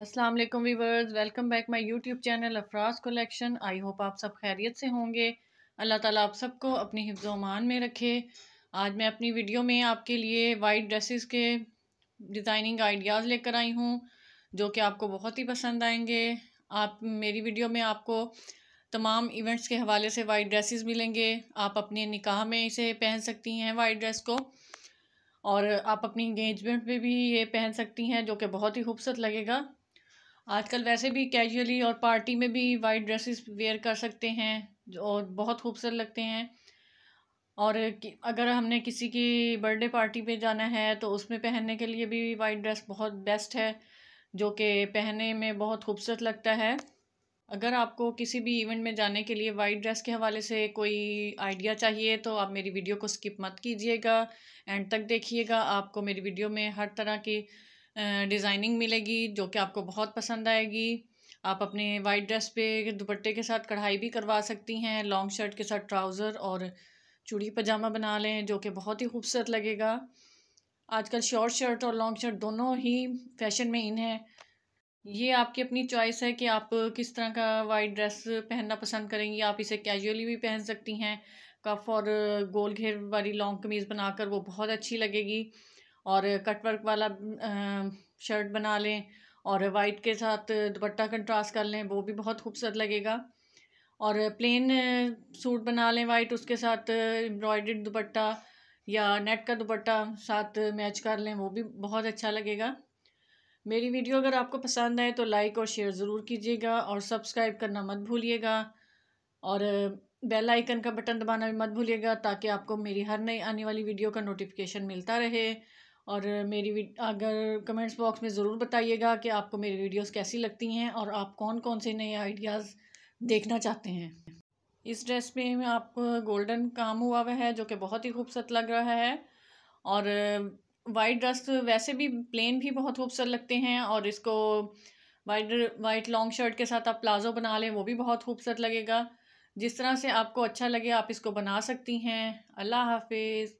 अस्सलाम वालेकुम viewers welcome back my YouTube channel Afraz collection I hope आप सब खैरियत से होंगे। अल्लाह ताला आप सबको अपनी हिफ्ज़ मान में रखे। आज मैं अपनी वीडियो में आपके लिए वाइट ड्रेसेस के डिज़ाइनिंग आइडियाज़ लेकर आई हूँ, जो कि आपको बहुत ही पसंद आएँगे। आप, मेरी वीडियो में आपको तमाम इवेंट्स के हवाले से वाइट ड्रेसेस मिलेंगे। आप अपने निकाह में इसे पहन सकती हैं वाइट ड्रेस को। और आप अपनी इंगेजमेंट में भी ये पहन सकती हैं, जो कि बहुत ही खूबसूरत लगेगा। आजकल वैसे भी कैजुअली और पार्टी में भी वाइट ड्रेसेस वेयर कर सकते हैं, और बहुत खूबसूरत लगते हैं। और अगर हमने किसी की बर्थडे पार्टी पे जाना है तो उसमें पहनने के लिए भी वाइट ड्रेस बहुत बेस्ट है, जो कि पहनने में बहुत खूबसूरत लगता है। अगर आपको किसी भी इवेंट में जाने के लिए वाइट ड्रेस के हवाले से कोई आइडिया चाहिए तो आप मेरी वीडियो को स्किप मत कीजिएगा। एंड तक देखिएगा, आपको मेरी वीडियो में हर तरह की डिज़ाइनिंग मिलेगी, जो कि आपको बहुत पसंद आएगी। आप अपने वाइट ड्रेस पे दुपट्टे के साथ कढ़ाई भी करवा सकती हैं, लॉन्ग शर्ट के साथ ट्राउज़र और चूड़ी पजामा बना लें, जो कि बहुत ही खूबसूरत लगेगा। आजकल शॉर्ट शर्ट और लॉन्ग शर्ट दोनों ही फ़ैशन में इन है। ये आपकी अपनी चॉइस है कि आप किस तरह का वाइट ड्रेस पहनना पसंद करेंगी। आप इसे कैजुअली भी पहन सकती हैं। कफ और गोल घेर वाली लॉन्ग कमीज़ बनाकर वो बहुत अच्छी लगेगी। और कट वर्क वाला शर्ट बना लें और वाइट के साथ दुपट्टा कंट्रास्ट कर लें, वो भी बहुत खूबसूरत लगेगा। और प्लेन सूट बना लें वाइट, उसके साथ एम्ब्रॉयड दुपट्टा या नेट का दुपट्टा साथ मैच कर लें, वो भी बहुत अच्छा लगेगा। मेरी वीडियो अगर आपको पसंद आए तो लाइक और शेयर ज़रूर कीजिएगा और सब्सक्राइब करना मत भूलिएगा। और बेल आइकन का बटन दबाना भी मत भूलिएगा ताकि आपको मेरी हर नई आने वाली वीडियो का नोटिफिकेशन मिलता रहे। और मेरी अगर कमेंट्स बॉक्स में ज़रूर बताइएगा कि आपको मेरी वीडियोस कैसी लगती हैं और आप कौन कौन से नए आइडियाज़ देखना चाहते हैं। इस ड्रेस में आपको गोल्डन काम हुआ हुआ है जो कि बहुत ही खूबसूरत लग रहा है और वाइट ड्रेस वैसे भी प्लेन भी बहुत खूबसूरत लगते हैं और इसको वाइट वाइट लॉन्ग शर्ट के साथ आप प्लाज़ो बना लें वो भी बहुत खूबसूरत लगेगा। जिस तरह से आपको अच्छा लगे आप इसको बना सकती हैं। अल्लाह हाफिज़।